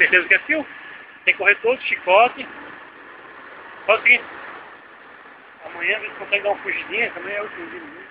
certeza que é fio. Tem corretor, chicote. Faz o seguinte. Amanhã a gente consegue dar uma fugidinha, também é o último dia. Né?